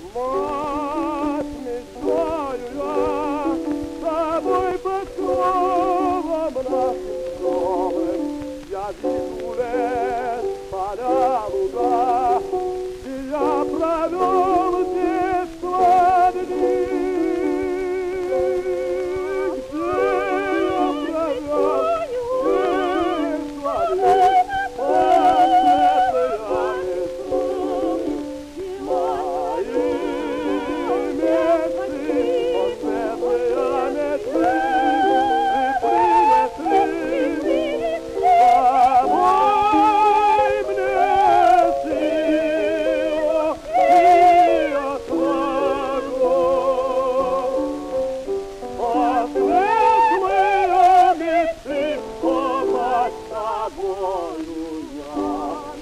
more. volu iam,